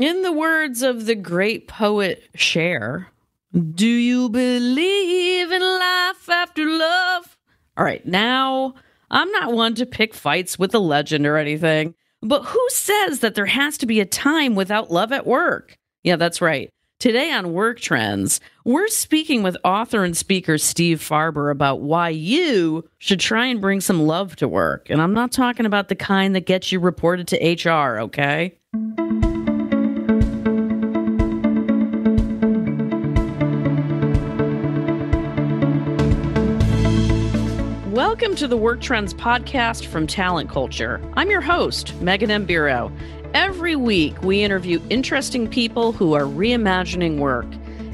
In the words of the great poet Cher, do you believe in life after love? All right, now I'm not one to pick fights with a legend or anything, but who says that there has to be a time without love at work? Yeah, that's right. Today on Work Trends, we're speaking with author and speaker Steve Farber about why you should try and bring some love to work. And I'm not talking about the kind that gets you reported to HR, okay? Welcome to the Work Trends podcast from Talent Culture. I'm your host, Meghan M. Biro. Every week, we interview interesting people who are reimagining work.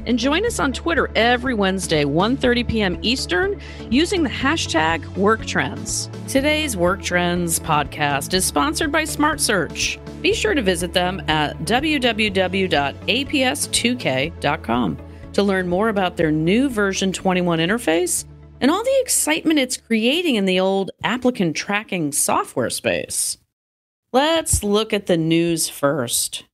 And join us on Twitter every Wednesday, 1.30 p.m. Eastern, using the hashtag WorkTrends. Today's Work Trends podcast is sponsored by Smart Search. Be sure to visit them at www.aps2k.com to learn more about their new version 21 interface and all the excitement it's creating in the old applicant tracking software space. Let's look at the news first.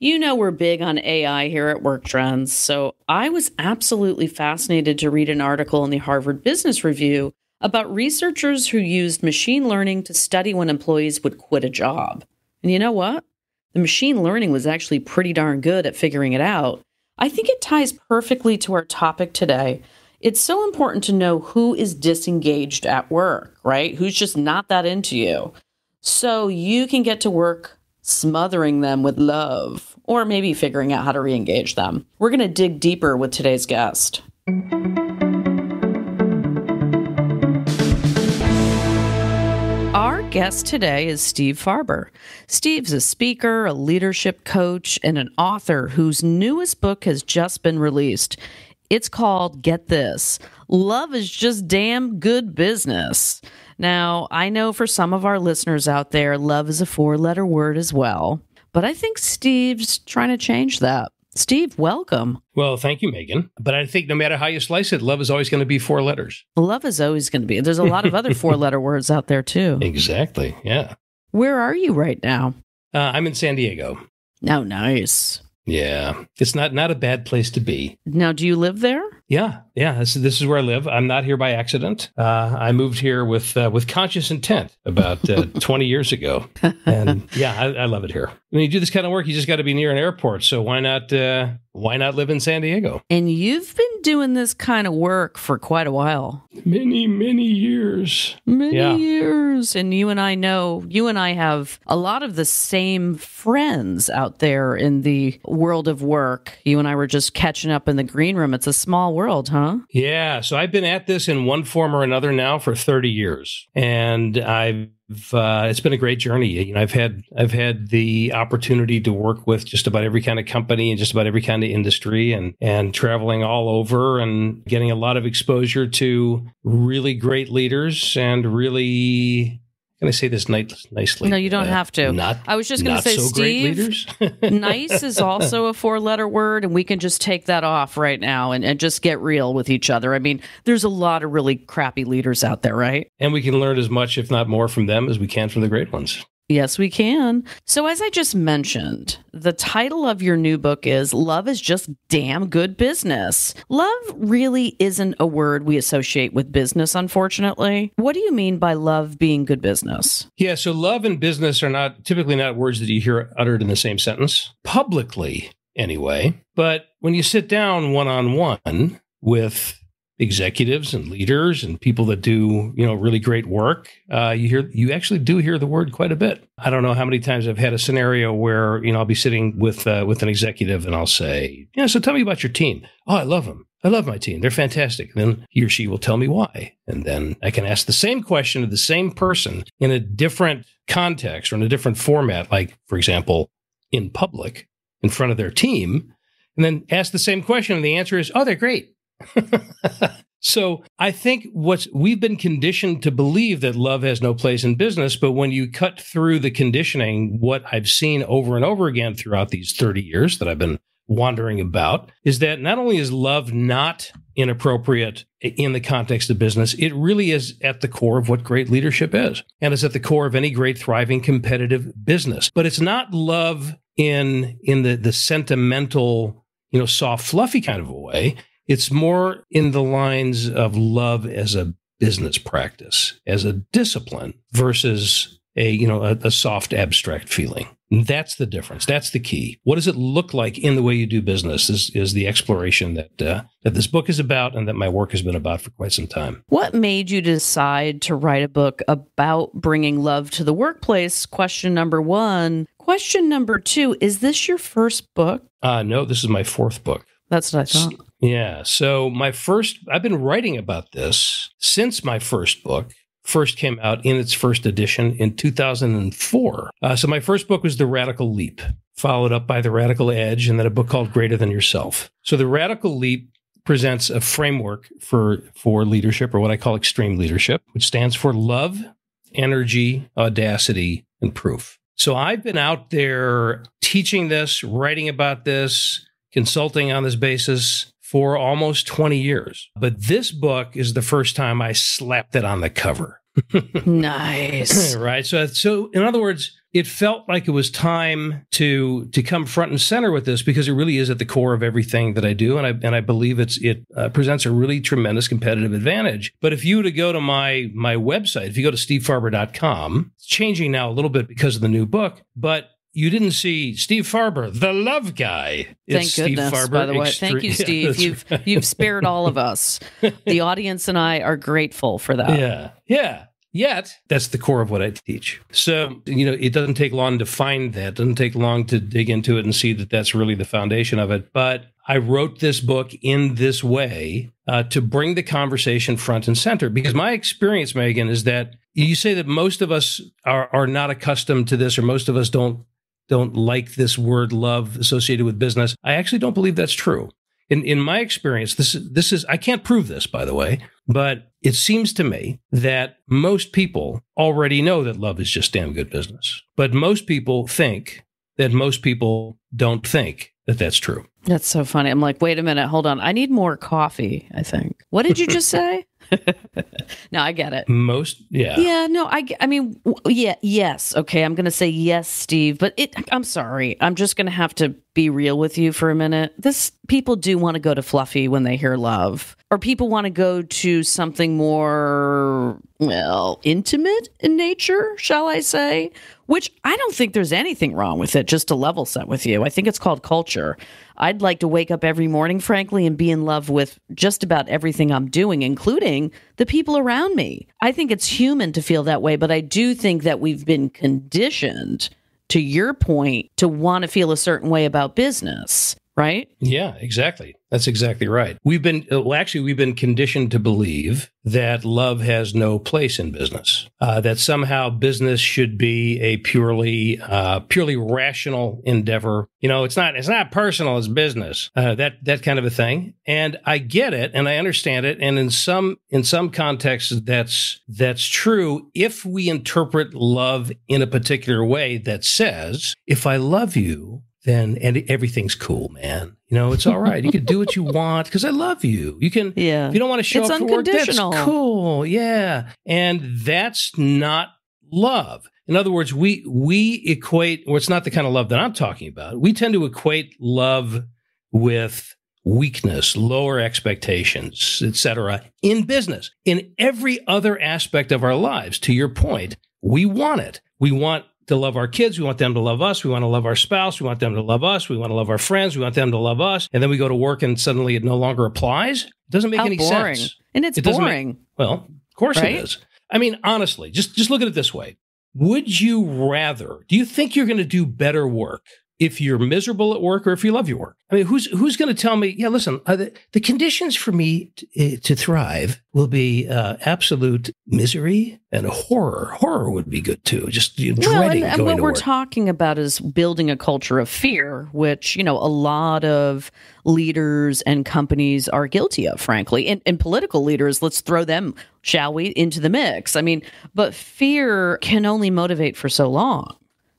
You know, we're big on AI here at Work Trends, so I was absolutely fascinated to read an article in the Harvard Business Review about researchers who used machine learning to study when employees would quit a job. And you know what? The machine learning was actually pretty darn good at figuring it out. I think it ties perfectly to our topic today it's so important to know who is disengaged at work, right? Who's just not that into you. So you can get to work smothering them with love or maybe figuring out how to re engage them. We're going to dig deeper with today's guest. Our guest today is Steve Farber. Steve's a speaker, a leadership coach, and an author whose newest book has just been released. It's called Get This Love is Just Damn Good Business. Now, I know for some of our listeners out there, love is a four letter word as well, but I think Steve's trying to change that. Steve, welcome. Well, thank you, Meghan. But I think no matter how you slice it, love is always going to be four letters. Love is always going to be. There's a lot of other four letter words out there, too. Exactly. Yeah. Where are you right now? Uh, I'm in San Diego. Oh, nice. Yeah, it's not not a bad place to be. Now, do you live there? Yeah, yeah. This, this is where I live. I'm not here by accident. Uh, I moved here with uh, with conscious intent about uh, 20 years ago, and yeah, I, I, love it here. When you do this kind of work, you just got to be near an airport. So why not uh, why not live in San Diego? And you've been doing this kind of work for quite a while. Many many years. Many yeah. years. And you and I know you and I have a lot of the same friends out there in the world of work. You and I were just catching up in the green room. It's a small world, huh? Yeah. So I've been at this in one form or another now for 30 years. And I've uh, it's been a great journey. You know, I've had I've had the opportunity to work with just about every kind of company and just about every kind of industry, and and traveling all over and getting a lot of exposure to really great leaders and really can I say this nicely? No, you don't uh, have to. Not. I was just going to say, so Steve. nice is also a four-letter word, and we can just take that off right now and, and just get real with each other. I mean, there's a lot of really crappy leaders out there, right? And we can learn as much, if not more, from them as we can from the great ones. Yes, we can. So, as I just mentioned, the title of your new book is Love is Just Damn Good Business. Love really isn't a word we associate with business, unfortunately. What do you mean by love being good business? Yeah, so love and business are not typically not words that you hear uttered in the same sentence, publicly anyway. But when you sit down one on one with executives and leaders and people that do you know really great work uh, you hear you actually do hear the word quite a bit. I don't know how many times i've had a scenario where you know i'll be sitting with uh, with an executive and i'll say yeah so tell me about your team. Oh i love them i love my team. They're fantastic. And then he or she will tell me why. And then i can ask the same question to the same person in a different context or in a different format like for example in public in front of their team and then ask the same question and the answer is oh they're great so I think what's we've been conditioned to believe that love has no place in business, but when you cut through the conditioning, what I've seen over and over again throughout these 30 years that I've been wandering about is that not only is love not inappropriate in the context of business, it really is at the core of what great leadership is. And it's at the core of any great, thriving, competitive business. But it's not love in in the the sentimental, you know, soft, fluffy kind of a way. It's more in the lines of love as a business practice, as a discipline versus a you know a, a soft abstract feeling. That's the difference. That's the key. What does it look like in the way you do business? Is is the exploration that uh, that this book is about, and that my work has been about for quite some time. What made you decide to write a book about bringing love to the workplace? Question number one. Question number two: Is this your first book? Uh, no, this is my fourth book. That's what I thought. Yeah. So my first, I've been writing about this since my first book first came out in its first edition in 2004. Uh, so my first book was The Radical Leap, followed up by The Radical Edge, and then a book called Greater Than Yourself. So The Radical Leap presents a framework for for leadership, or what I call extreme leadership, which stands for love, energy, audacity, and proof. So I've been out there teaching this, writing about this, consulting on this basis for almost 20 years. But this book is the first time I slapped it on the cover. nice. right. So so in other words, it felt like it was time to to come front and center with this because it really is at the core of everything that I do, and I and I believe it's it uh, presents a really tremendous competitive advantage. But if you were to go to my my website, if you go to stevefarber.com, it's changing now a little bit because of the new book, but you didn't see Steve Farber, the love guy. It's Thank goodness, Farber by the way. Extre- Thank you, Steve. Yeah, you've right. you've spared all of us. the audience and I are grateful for that. Yeah, yeah. Yet that's the core of what I teach. So you know, it doesn't take long to find that. It doesn't take long to dig into it and see that that's really the foundation of it. But I wrote this book in this way uh, to bring the conversation front and center because my experience, Meghan, is that you say that most of us are are not accustomed to this, or most of us don't don't like this word love associated with business. I actually don't believe that's true. In in my experience, this is this is I can't prove this by the way, but it seems to me that most people already know that love is just damn good business. But most people think that most people don't think that that's true. That's so funny. I'm like, wait a minute, hold on. I need more coffee, I think. What did you just say? no, I get it. Most, yeah. Yeah, no, I, I mean, yeah, yes. Okay, I'm going to say yes, Steve, but it, I'm sorry. I'm just going to have to be real with you for a minute. This, people do want to go to Fluffy when they hear love, or people want to go to something more, well, intimate in nature, shall I say? Which I don't think there's anything wrong with it, just to level set with you. I think it's called culture. I'd like to wake up every morning, frankly, and be in love with just about everything I'm doing, including the people around me. I think it's human to feel that way, but I do think that we've been conditioned, to your point, to want to feel a certain way about business right? Yeah, exactly. That's exactly right. We've been, uh, well, actually, we've been conditioned to believe that love has no place in business. Uh, that somehow business should be a purely, uh, purely rational endeavor. You know, it's not, it's not personal. It's business. Uh, that that kind of a thing. And I get it, and I understand it. And in some, in some contexts, that's that's true. If we interpret love in a particular way that says, "If I love you, then and everything's cool, man. You know, it's all right. You can do what you want because I love you. You can, yeah. If you don't want to show it's up for work, that's cool. Yeah, and that's not love. In other words, we we equate, or it's not the kind of love that I'm talking about. We tend to equate love with weakness, lower expectations, etc. in business. In every other aspect of our lives, to your point, we want it. We want to love our kids. We want them to love us. We want to love our spouse. We want them to love us. We want to love our friends. We want them to love us. And then we go to work and suddenly it no longer applies. It doesn't make How any boring. sense. And it's it boring. Make, well, of course right? it is. I mean, honestly, just, just look at it this way. Would you rather, do you think you're going to do better work if you're miserable at work or if you love your work. I mean, who's who's going to tell me? Yeah, listen, uh, the, the, conditions for me to, uh, to thrive will be uh, absolute misery and horror. Horror would be good too. Just you know, well, dreading and, and what we're work. talking about is building a culture of fear, which you know a lot of leaders and companies are guilty of. Frankly, and, and political leaders, let's throw them, shall we, into the mix. I mean, but fear can only motivate for so long.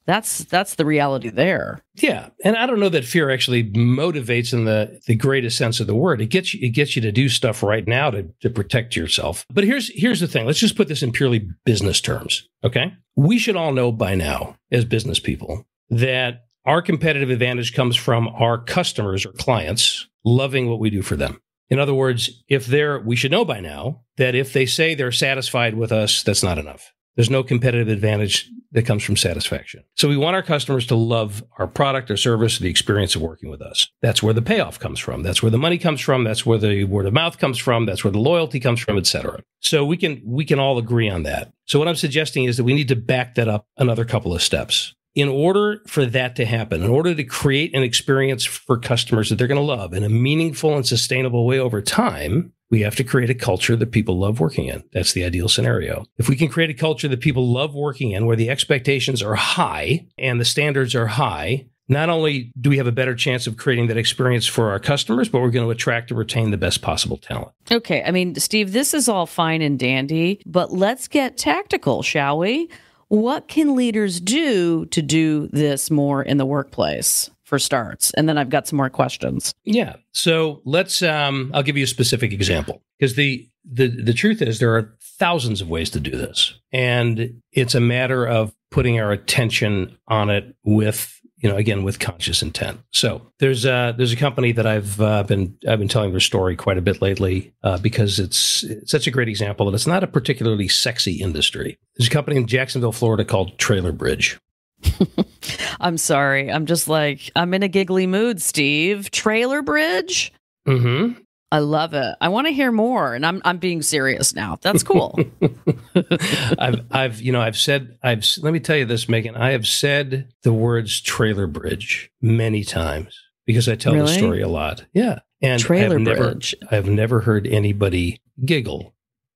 That's that's the reality there. Yeah, and I don't know that fear actually motivates in the the greatest sense of the word. It gets you it gets you to do stuff right now to to protect yourself. But here's here's the thing. Let's just put this in purely business terms. Okay, we should all know by now as business people that our competitive advantage comes from our customers or clients loving what we do for them. In other words, if they're, we should know by now that if they say they're satisfied with us, that's not enough. There's no competitive advantage that comes from satisfaction. So we want our customers to love our product or service, the experience of working with us. That's where the payoff comes from. That's where the money comes from. That's where the word of mouth comes from. That's where the loyalty comes from, et cetera. So we can we can all agree on that. So what I'm suggesting is that we need to back that up another couple of steps. In order for that to happen, in order to create an experience for customers that they're going to love in a meaningful and sustainable way over time, we have to create a culture that people love working in. That's the ideal scenario. If we can create a culture that people love working in, where the expectations are high and the standards are high, not only do we have a better chance of creating that experience for our customers, but we're going to attract and retain the best possible talent. Okay. I mean, Steve, this is all fine and dandy, but let's get tactical, shall we? What can leaders do to do this more in the workplace? For starts and then i've got some more questions. Yeah. So let's um i'll give you a specific example because the the the truth is there are thousands of ways to do this and it's a matter of putting our attention on it with you know again with conscious intent. So there's a there's a company that i've uh, been i've been telling their story quite a bit lately uh, because it's, it's such a great example that it's not a particularly sexy industry. There's a company in jacksonville florida called trailer bridge I'm sorry. I'm just like, I'm in a giggly mood, Steve. Trailer Bridge? Mm-hmm. I love it. I want to hear more, and I'm I'm being serious now. That's cool. I've I've you know I've said I've let me tell you this, Meghan. I have said the words trailer bridge many times because I tell really? the story a lot. Yeah, and trailer I've bridge. Never, I've never heard anybody giggle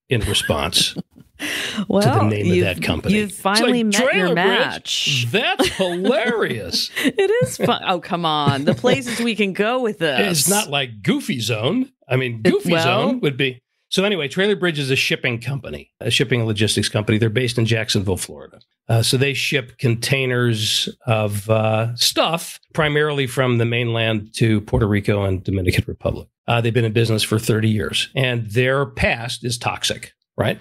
in response well, to the name of that company. You've finally like, met your match. That's hilarious. it is fun. Oh, come on. The places we can go with this. It's not like Goofy Zone. I mean, Goofy well, Zone would be. So anyway, Trailer Bridge is a shipping company, a shipping and logistics company. They're based in Jacksonville, Florida. Uh, so they ship containers of uh, stuff primarily from the mainland to Puerto Rico and Dominican Republic. Uh, they've been in business for 30 years, and their past is toxic, right?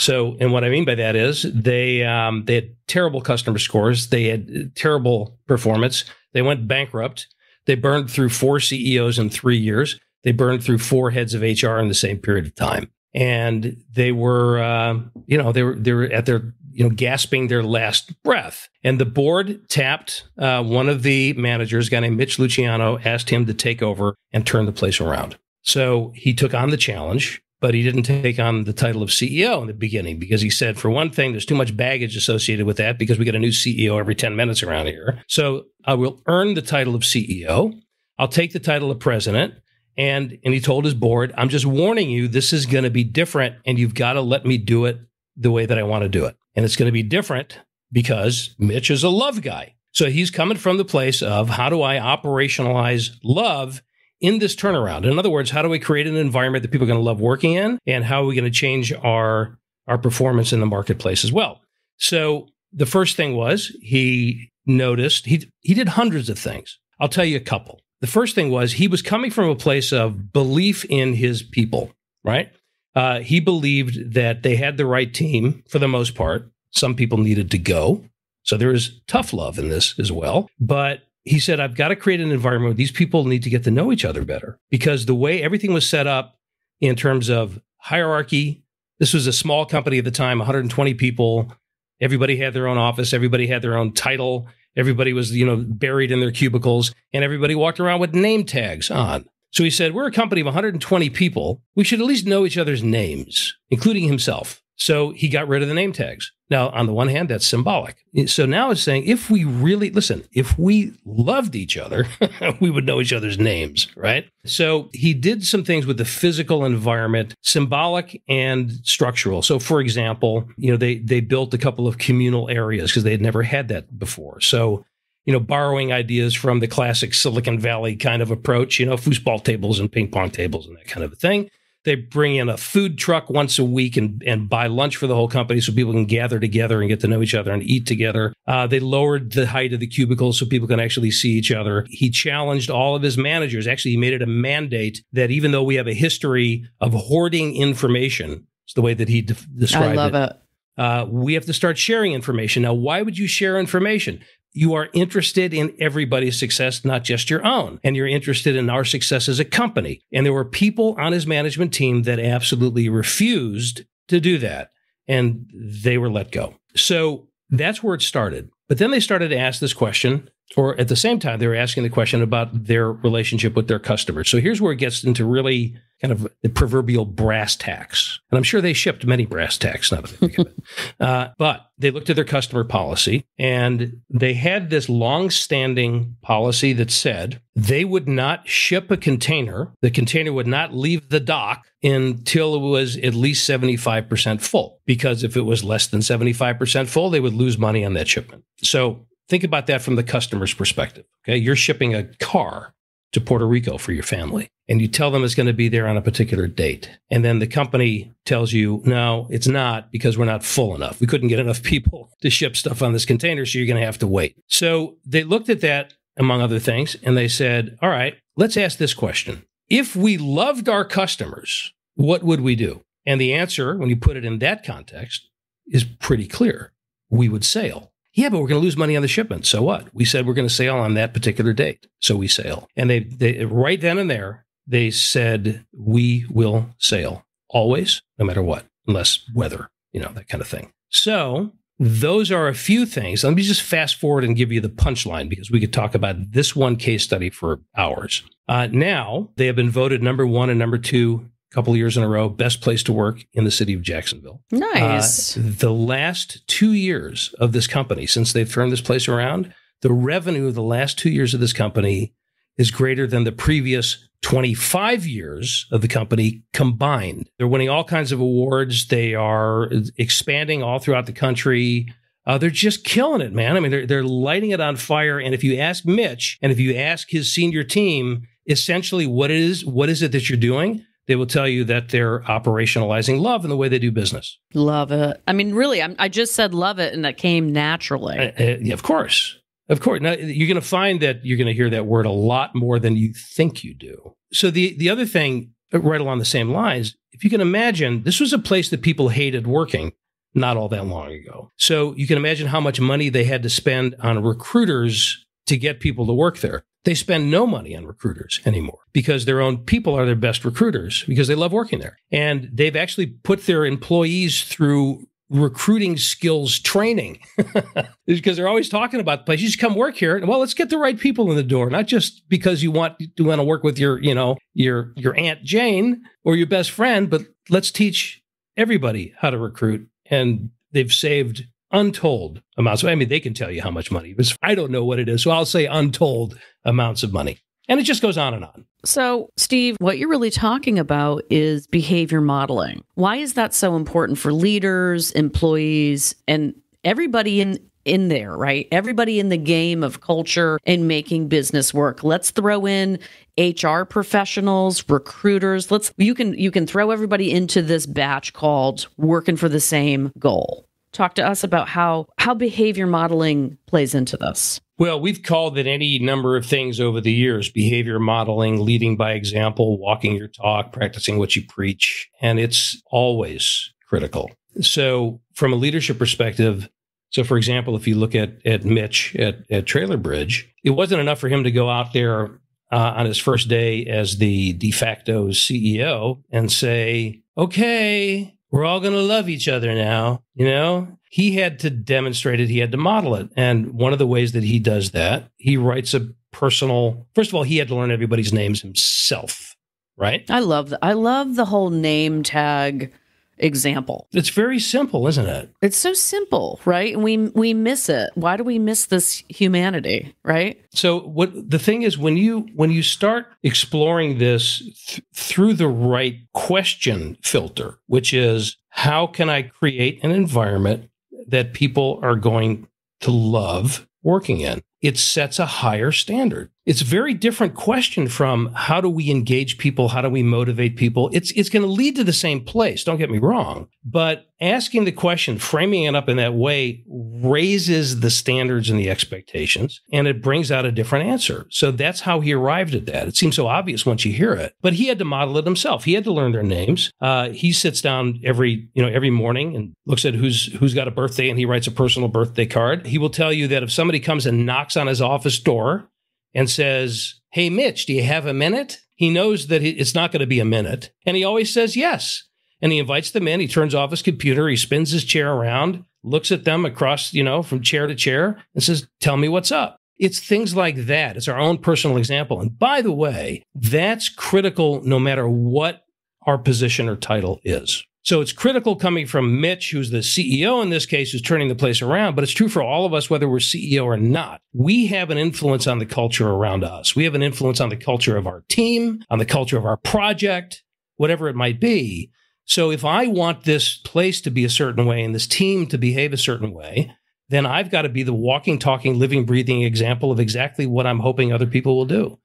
So, and what I mean by that is they um, they had terrible customer scores, they had terrible performance, they went bankrupt, they burned through four CEOs in three years, they burned through four heads of HR in the same period of time, and they were, uh, you know, they were they were at their you know gasping their last breath, and the board tapped uh, one of the managers, a guy named Mitch Luciano, asked him to take over and turn the place around. So he took on the challenge but he didn't take on the title of CEO in the beginning because he said, for one thing, there's too much baggage associated with that because we get a new CEO every 10 minutes around here. So I will earn the title of CEO. I'll take the title of president. And, and he told his board, I'm just warning you, this is going to be different and you've got to let me do it the way that I want to do it. And it's going to be different because Mitch is a love guy. So he's coming from the place of how do I operationalize love in this turnaround? In other words, how do we create an environment that people are going to love working in? And how are we going to change our, our performance in the marketplace as well? So the first thing was he noticed he, he did hundreds of things. I'll tell you a couple. The first thing was he was coming from a place of belief in his people, right? Uh, he believed that they had the right team for the most part. Some people needed to go. So there is tough love in this as well. But he said, I've got to create an environment where these people need to get to know each other better because the way everything was set up in terms of hierarchy, this was a small company at the time, 120 people. Everybody had their own office, everybody had their own title, everybody was, you know, buried in their cubicles, and everybody walked around with name tags on. So he said, We're a company of 120 people. We should at least know each other's names, including himself. So he got rid of the name tags. Now, on the one hand, that's symbolic. So now it's saying if we really, listen, if we loved each other, we would know each other's names, right? So he did some things with the physical environment, symbolic and structural. So, for example, you know, they, they built a couple of communal areas because they had never had that before. So, you know, borrowing ideas from the classic Silicon Valley kind of approach, you know, foosball tables and ping pong tables and that kind of a thing. They bring in a food truck once a week and, and buy lunch for the whole company so people can gather together and get to know each other and eat together. Uh, they lowered the height of the cubicles so people can actually see each other. He challenged all of his managers. Actually, he made it a mandate that even though we have a history of hoarding information, it's the way that he de- described it. I love it. it. Uh, we have to start sharing information. Now, why would you share information? You are interested in everybody's success, not just your own. And you're interested in our success as a company. And there were people on his management team that absolutely refused to do that. And they were let go. So that's where it started. But then they started to ask this question, or at the same time, they were asking the question about their relationship with their customers. So here's where it gets into really kind of the proverbial brass tacks. And I'm sure they shipped many brass tacks, now that I think of it. Uh, but they looked at their customer policy and they had this long standing policy that said they would not ship a container. The container would not leave the dock until it was at least 75% full. Because if it was less than 75% full, they would lose money on that shipment. So think about that from the customer's perspective. Okay. You're shipping a car to Puerto Rico for your family. And you tell them it's going to be there on a particular date. And then the company tells you, no, it's not because we're not full enough. We couldn't get enough people to ship stuff on this container. So you're going to have to wait. So they looked at that, among other things, and they said, all right, let's ask this question. If we loved our customers, what would we do? And the answer, when you put it in that context, is pretty clear. We would sail. Yeah, but we're going to lose money on the shipment. So what? We said we're going to sail on that particular date. So we sail. And they, they right then and there, they said, we will sail always, no matter what, unless weather, you know, that kind of thing. So those are a few things. Let me just fast forward and give you the punchline because we could talk about this one case study for hours. Uh, now they have been voted number one and number two couple years in a row, best place to work in the city of Jacksonville. Nice. Uh, the last two years of this company, since they've turned this place around, the revenue of the last two years of this company is greater than the previous 25 years of the company combined. They're winning all kinds of awards. They are expanding all throughout the country. Uh, they're just killing it, man. I mean, they're, they're lighting it on fire. And if you ask Mitch and if you ask his senior team, essentially what it is, what is it that you're doing? They will tell you that they're operationalizing love in the way they do business. Love it. I mean, really, I'm, i just said love it, and that came naturally. Uh, uh, of course. Of course. Now, you're going to find that you're going to hear that word a lot more than you think you do. So, the, the other thing, uh, right along the same lines, if you can imagine, this was a place that people hated working not all that long ago. So, you can imagine how much money they had to spend on recruiters to get people to work there. They spend no money on recruiters anymore because their own people are their best recruiters because they love working there. And they've actually put their employees through recruiting skills training because they're always talking about the place. You just come work here. Well, let's get the right people in the door, not just because you want to want to work with your, you know, your your Aunt Jane or your best friend, but let's teach everybody how to recruit. And they've saved untold amounts. I mean, they can tell you how much money, but I don't know what it is. So I'll say untold amounts of money. And it just goes on and on. So, Steve, what you're really talking about is behavior modeling. Why is that so important for leaders, employees, and everybody in in there, right? Everybody in the game of culture and making business work. Let's throw in HR professionals, recruiters. Let's you can you can throw everybody into this batch called working for the same goal talk to us about how how behavior modeling plays into this. Well, we've called it any number of things over the years behavior modeling, leading by example, walking your talk, practicing what you preach. And it's always critical. So, from a leadership perspective, so for example, if you look at, at Mitch at, at Trailer Bridge, it wasn't enough for him to go out there uh, on his first day as the de facto CEO and say, okay, we're all going to love each other now. You know, he had to demonstrate it, he had to model it. And one of the ways that he does that, he writes a personal, first of all, he had to learn everybody's names himself, right? I love the I love the whole name tag example. It's very simple, isn't it? It's so simple, right? And we we miss it. Why do we miss this humanity, right? So what the thing is when you when you start exploring this th- through the right question filter, which is how can I create an environment that people are going to love working in? It sets a higher standard It's a very different question from how do we engage people? How do we motivate people? It's, it's going to lead to the same place. Don't get me wrong. But asking the question, framing it up in that way raises the standards and the expectations and it brings out a different answer. So that's how he arrived at that. It seems so obvious once you hear it, but he had to model it himself. He had to learn their names. Uh, he sits down every, you know, every morning and looks at who's, who's got a birthday and he writes a personal birthday card. He will tell you that if somebody comes and knocks on his office door and says, Hey, Mitch, do you have a minute? He knows that it's not going to be a minute. And he always says yes. And he invites them in. He turns off his computer. He spins his chair around, looks at them across, you know, from chair to chair and says, Tell me what's up. It's things like that. It's our own personal example. And by the way, that's critical no matter what our position or title is. So it's critical coming from Mitch, who's the CEO in this case, who's turning the place around, but it's true for all of us, whether we're CEO or not. We have an influence on the culture around us. We have an influence on the culture of our team, on the culture of our project, whatever it might be. So if I want this place to be a certain way and this team to behave a certain way, then I've got to be the walking, talking, living, breathing example of exactly what I'm hoping other people will do.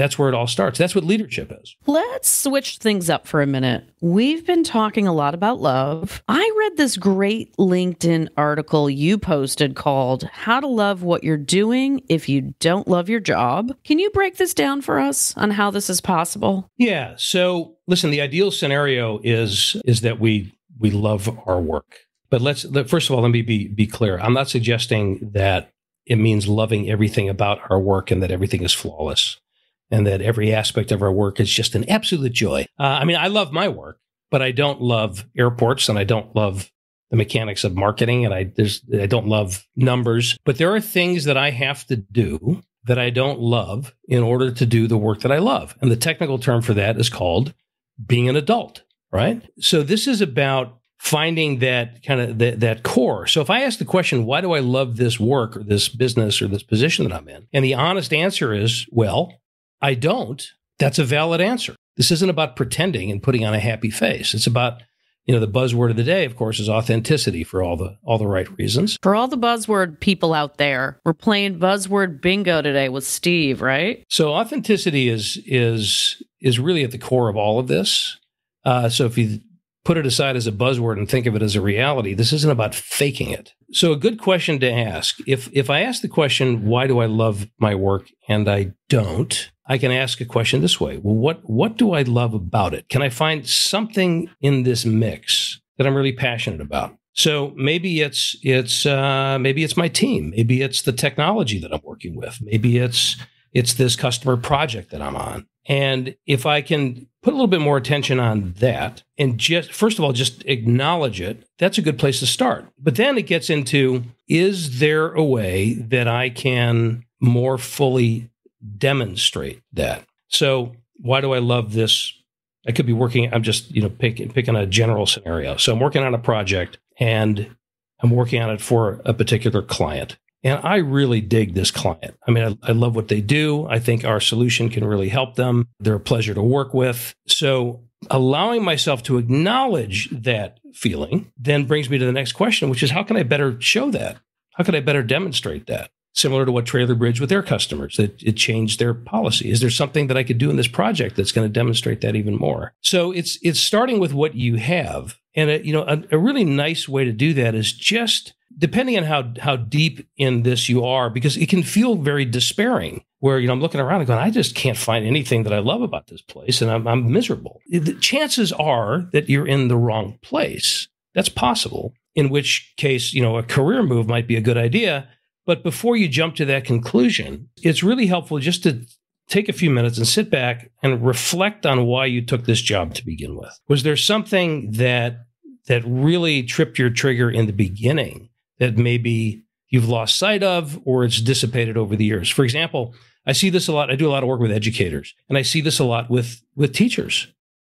That's where it all starts. That's what leadership is. Let's switch things up for a minute. We've been talking a lot about love. I read this great LinkedIn article you posted called How to Love What You're Doing If You Don't Love Your Job. Can you break this down for us on how this is possible? Yeah. So, listen, the ideal scenario is is that we we love our work. But let's let, first of all, let me be be clear. I'm not suggesting that it means loving everything about our work and that everything is flawless and that every aspect of our work is just an absolute joy. Uh, I mean, I love my work, but I don't love airports and I don't love the mechanics of marketing and I I don't love numbers, but there are things that I have to do that I don't love in order to do the work that I love. And the technical term for that is called being an adult, right? So this is about finding that kind of that, that core. So if I ask the question, why do I love this work or this business or this position that I'm in? And the honest answer is, well, I don't, that's a valid answer. This isn't about pretending and putting on a happy face. It's about you know the buzzword of the day of course is authenticity for all the all the right reasons for all the buzzword people out there we're playing buzzword bingo today with steve right so authenticity is is is really at the core of all of this uh, so if you put it aside as a buzzword and think of it as a reality. This isn't about faking it. So a good question to ask. If if I ask the question, why do I love my work and I don't, I can ask a question this way. Well, what what do I love about it? Can I find something in this mix that I'm really passionate about? So maybe it's it's uh, maybe it's my team. Maybe it's the technology that I'm working with. Maybe it's it's this customer project that I'm on. And if I can put a little bit more attention on that and just, first of all, just acknowledge it, that's a good place to start. But then it gets into is there a way that I can more fully demonstrate that? So, why do I love this? I could be working, I'm just, you know, picking, picking a general scenario. So, I'm working on a project and I'm working on it for a particular client. And I really dig this client. I mean, I, I, love what they do. I think our solution can really help them. They're a pleasure to work with. So, allowing myself to acknowledge that feeling then brings me to the next question, which is how can I better show that? How can I better demonstrate that? Similar to what Trailer Bridge with their customers, that it changed their policy. Is there something that I could do in this project that's going to demonstrate that even more? So it's it's starting with what you have, and a, you know a, a really nice way to do that is just depending on how how deep in this you are, because it can feel very despairing. Where you know I'm looking around and going, I just can't find anything that I love about this place, and I'm, I'm miserable. The chances are that you're in the wrong place. That's possible. In which case, you know, a career move might be a good idea. But before you jump to that conclusion, it's really helpful just to take a few minutes and sit back and reflect on why you took this job to begin with. Was there something that that really tripped your trigger in the beginning that maybe you've lost sight of or it's dissipated over the years. For example, I see this a lot. I do a lot of work with educators, and I see this a lot with with teachers.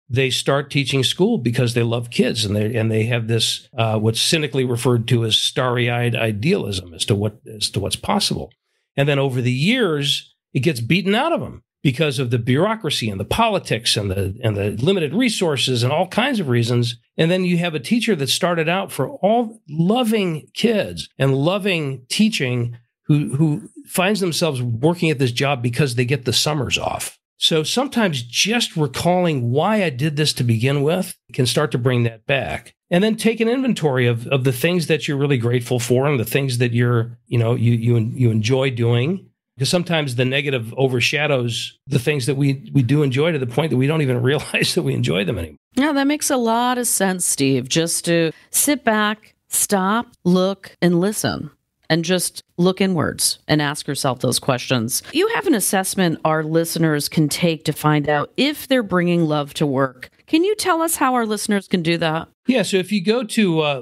They start teaching school because they love kids, and they and they have this uh, what's cynically referred to as starry-eyed idealism as to what as to what's possible. And then over the years, it gets beaten out of them because of the bureaucracy and the politics and the and the limited resources and all kinds of reasons. And then you have a teacher that started out for all loving kids and loving teaching who who finds themselves working at this job because they get the summers off. So sometimes just recalling why I did this to begin with can start to bring that back. And then take an inventory of, of the things that you're really grateful for and the things that you're, you know, you you you enjoy doing. Because sometimes the negative overshadows the things that we we do enjoy to the point that we don't even realize that we enjoy them anymore. Yeah, that makes a lot of sense, Steve. Just to sit back, stop, look, and listen and just look inwards and ask yourself those questions. You have an assessment our listeners can take to find out if they're bringing love to work. Can you tell us how our listeners can do that? Yeah, so if you go to uh,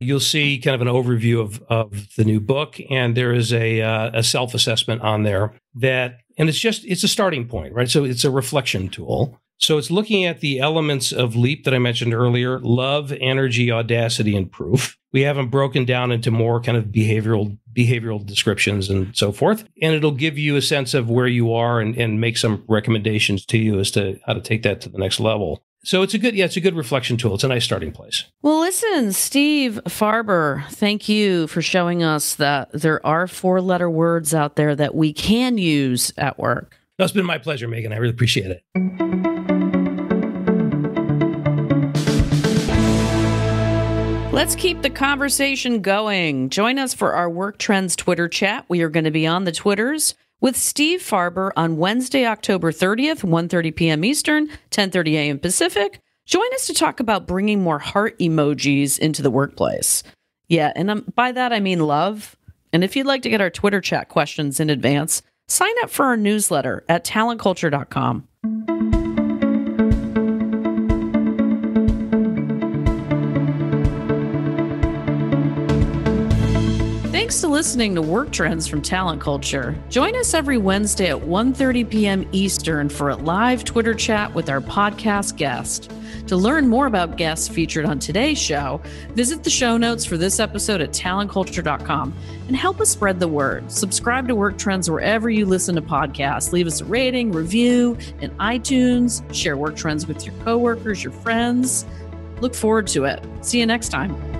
you'll see kind of an overview of, of the new book. And there is a, uh, a self-assessment on there that, and it's just, it's a starting point, right? So it's a reflection tool. So it's looking at the elements of LEAP that I mentioned earlier love, energy, audacity, and proof. We haven't broken down into more kind of behavioral behavioral descriptions and so forth. And it'll give you a sense of where you are and, and make some recommendations to you as to how to take that to the next level. So it's a good, yeah, it's a good reflection tool. It's a nice starting place. Well, listen, Steve Farber, thank you for showing us that there are four letter words out there that we can use at work. That's been my pleasure, Meghan. I really appreciate it. Let's keep the conversation going. Join us for our Work Trends Twitter chat. We are going to be on the Twitters with Steve Farber on Wednesday, October 30th, 1:30 p.m. Eastern, 10:30 a.m. Pacific. Join us to talk about bringing more heart emojis into the workplace. Yeah, and um, by that I mean love. And if you'd like to get our Twitter chat questions in advance, sign up for our newsletter at talentculture.com. Thanks to listening to Work Trends from Talent Culture. Join us every Wednesday at 1:30 p.m. Eastern for a live Twitter chat with our podcast guest. To learn more about guests featured on today's show, visit the show notes for this episode at talentculture.com and help us spread the word. Subscribe to Work Trends wherever you listen to podcasts. Leave us a rating, review in iTunes, share Work Trends with your coworkers, your friends. Look forward to it. See you next time.